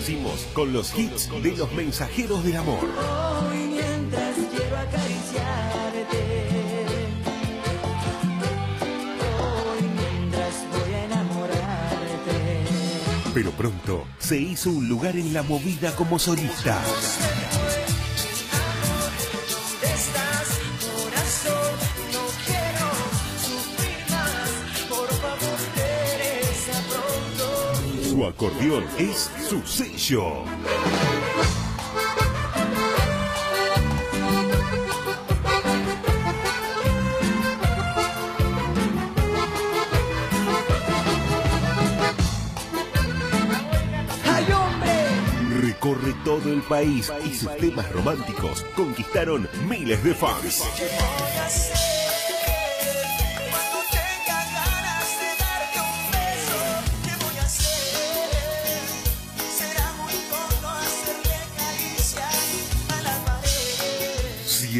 reconocimos con los hits de los mensajeros del amor. Hoy mientras quiero acariciarte, hoy mientras voy a enamorarte. Pero pronto se hizo un lugar en la movida como solista. Su acordeón es su sello. Corre todo el país y sus temas románticos conquistaron miles de fans.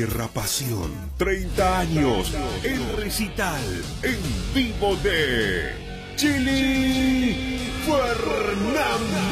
Tierra Pasión. 30 años. El recital en vivo de Chili Fernández.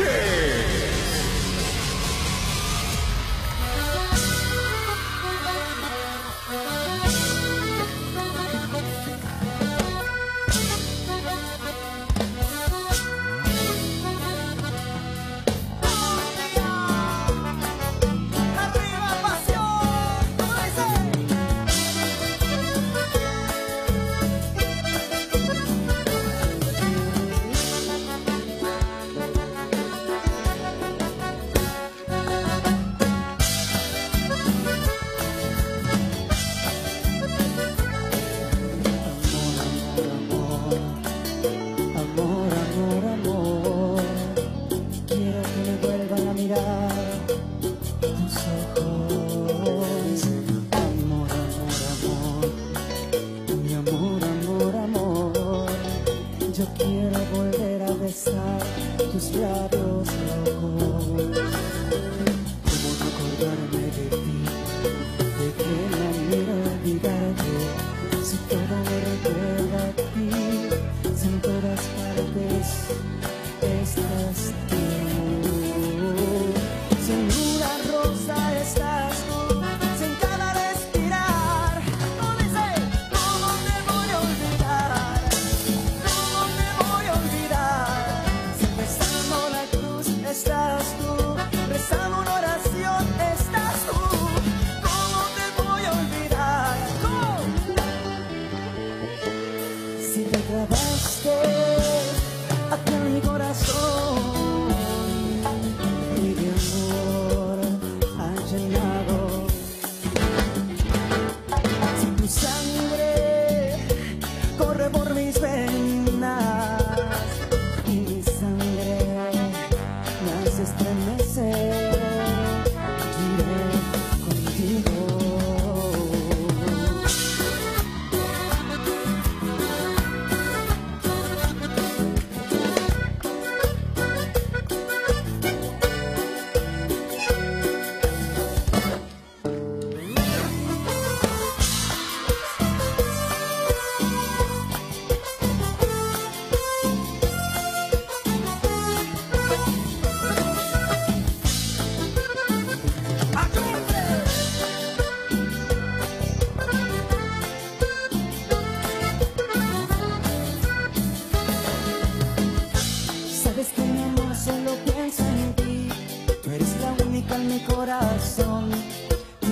mi corazón.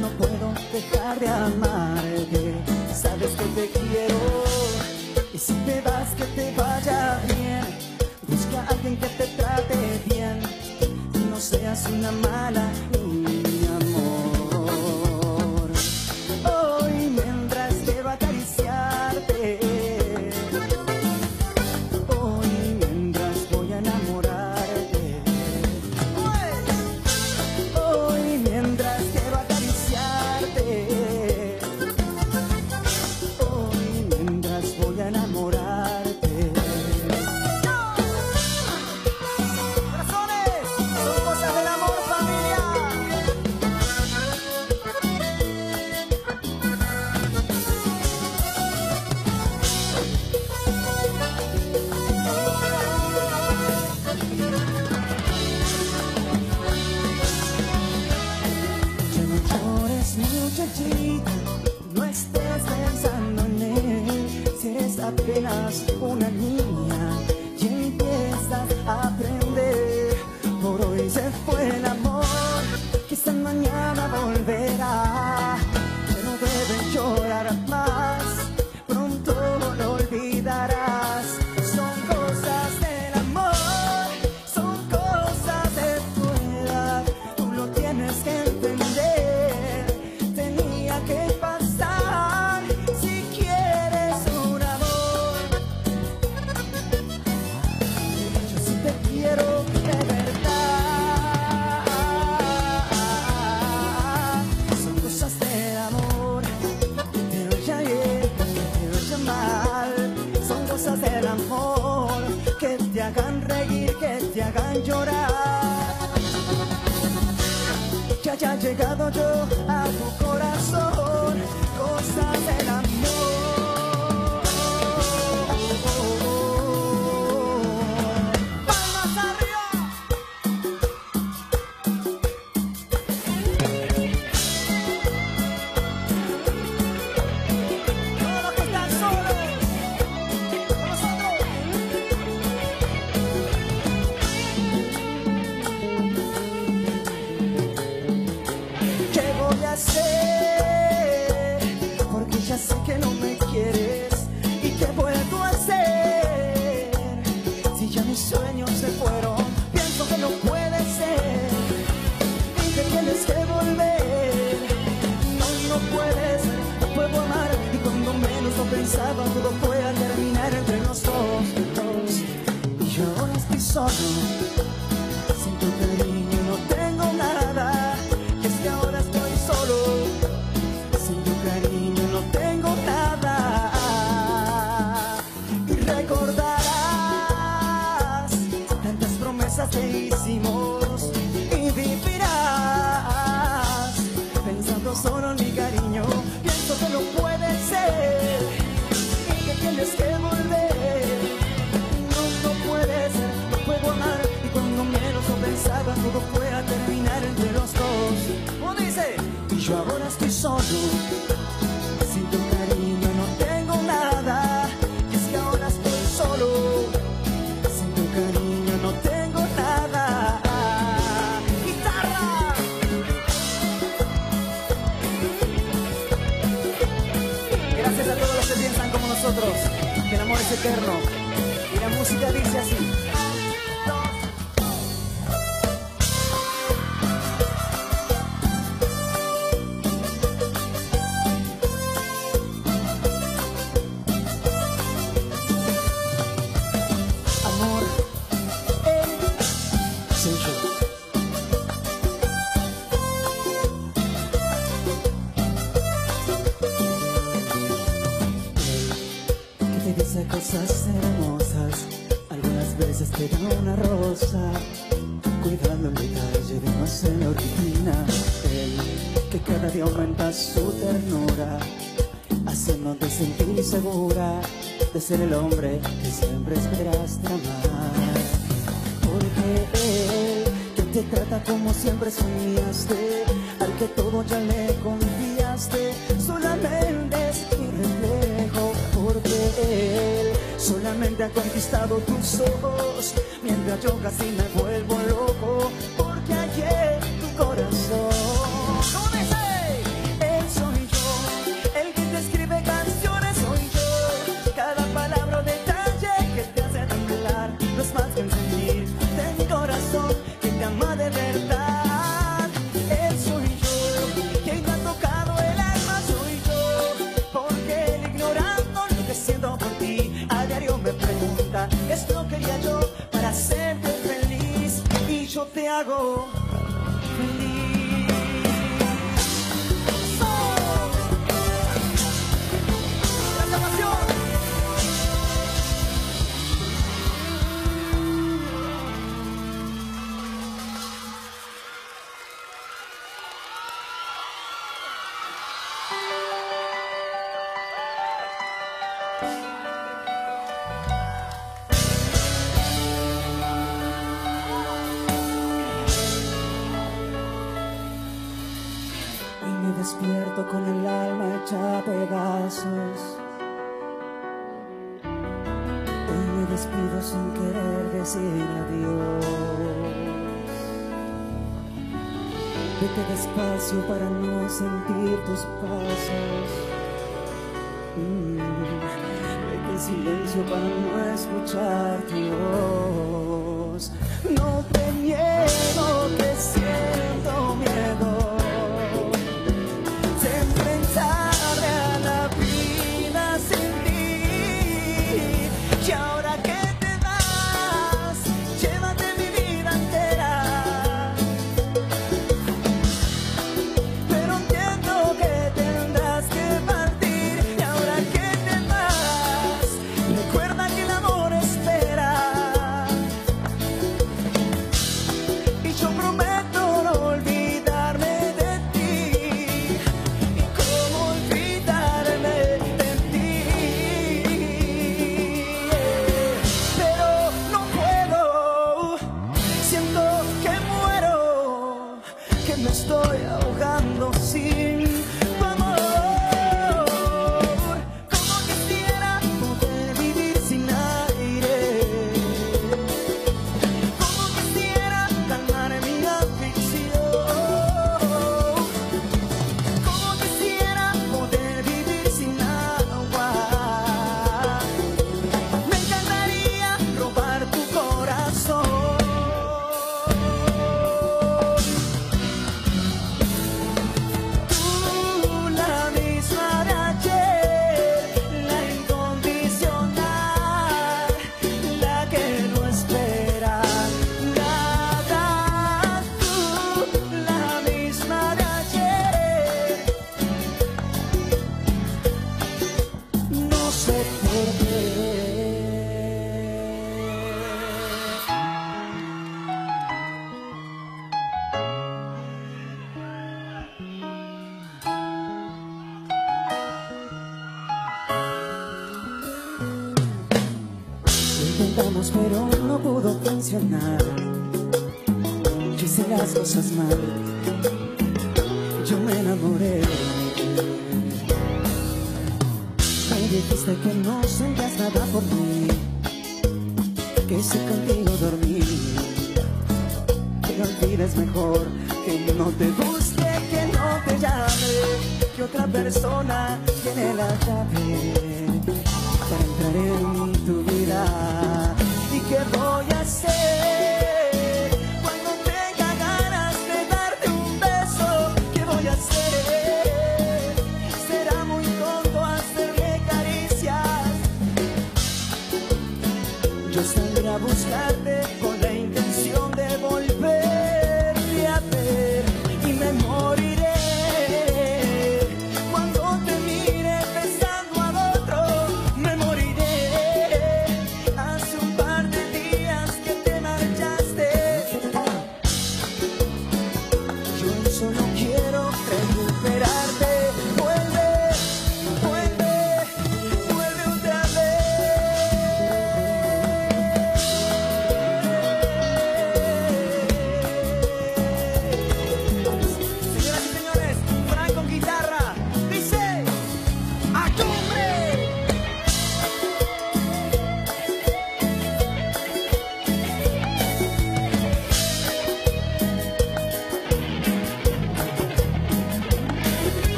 No puedo dejar de amarte, sabes que te quiero. Y si te vas, que te vaya bien. Busca a alguien que te trate bien. No seas una mala. haya llegado yo a tu corazón. ser el hombre que siempre esperaste amar. Porque él, que te trata como siempre soñaste, al que todo ya le confiaste, solamente es tu reflejo. Porque él solamente ha conquistado tus ojos, mientras yo casi me vuelvo loco. I go. despierto con el alma hecha pedazos. Hoy me despido sin querer decir adiós. Vete despacio para no sentir tus pasos. Mm, vete silencio para no escuchar tu voz. No te niegues. Yo me enamoré. Me dijiste que no sentías nada por mí, que si contigo dormí, que lo olvides mejor, que no te busque, que no te llame, que otra persona tiene la llave.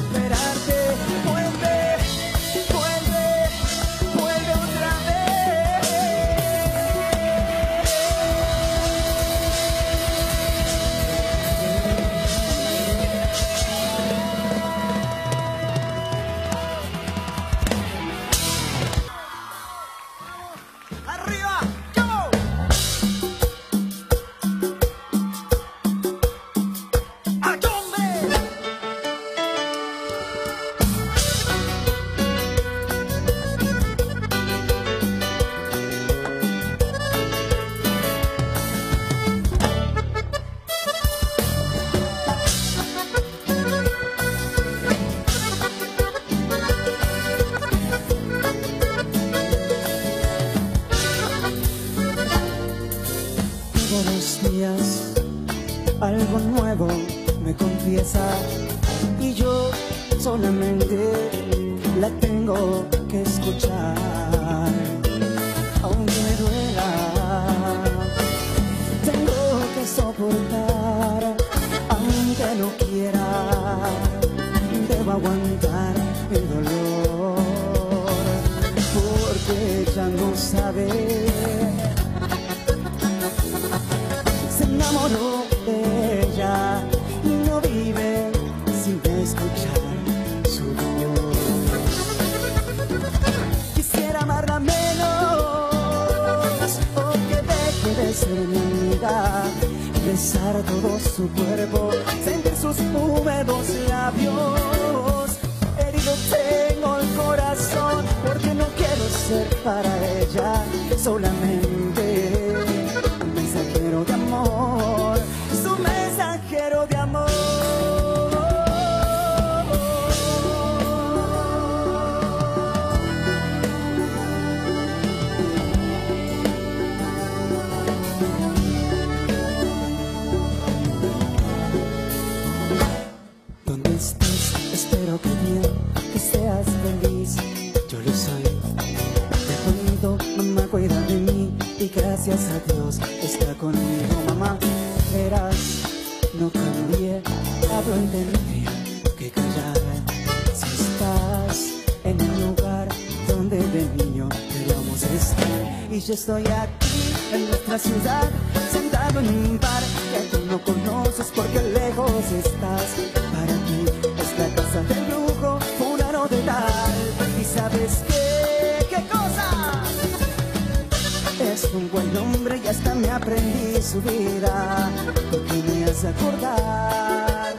superarte. No sabe. Se enamoró de ella y no vive sin escuchar su voz. Quisiera amarla menos o deje de ser mi amiga. Besar todo su cuerpo, sentir sus húmedos labios. Herido tengo el corazón para ella solamente yo estoy aquí en nuestra ciudad, sentado en un bar que tú no conoces porque lejos estás. Para ti es la casa del lujo, fulano de tal. Y sabes qué, qué cosa. Es un buen hombre y hasta me aprendí su vida. Porque me hace acordar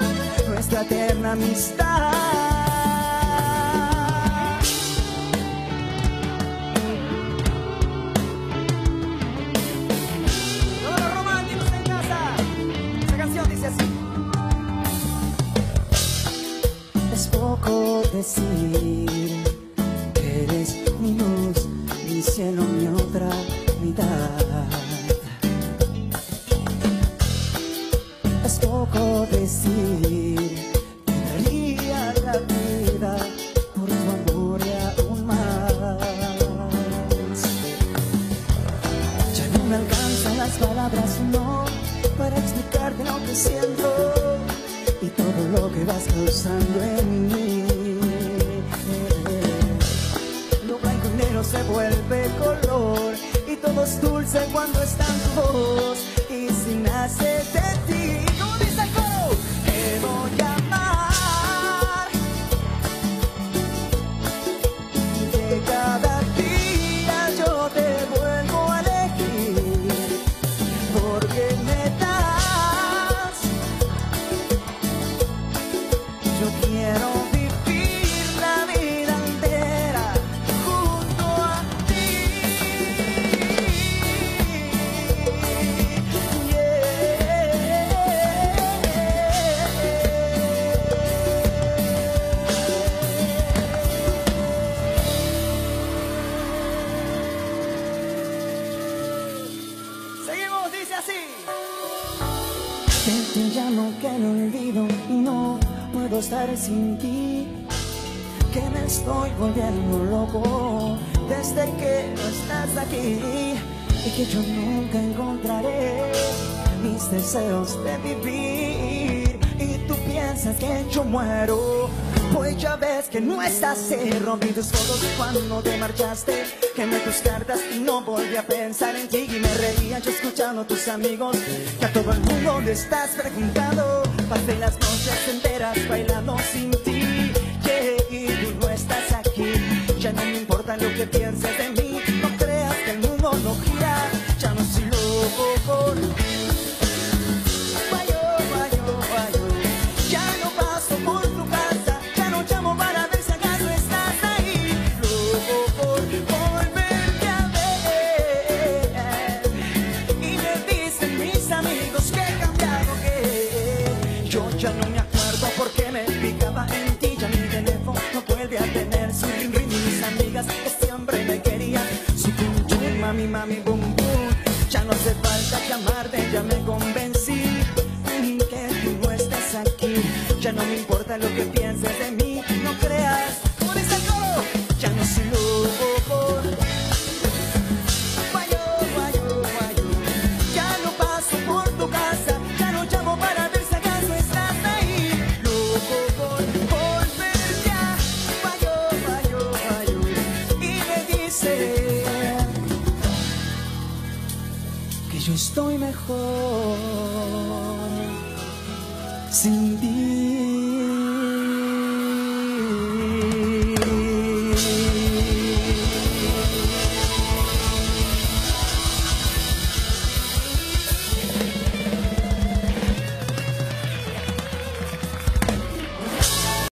nuestra eterna amistad. Poco decir estar sin ti. Que me estoy volviendo loco desde que no estás aquí. Y que yo nunca encontraré mis deseos de vivir. Y tú piensas que yo muero. Pues ya ves que no estás rompí tus fotos cuando te marchaste Quemé tus cartas y no volví a pensar en ti Y me reía yo escuchando a tus amigos Que a todo el mundo le estás preguntando Pasé las noches enteras bailando sin ti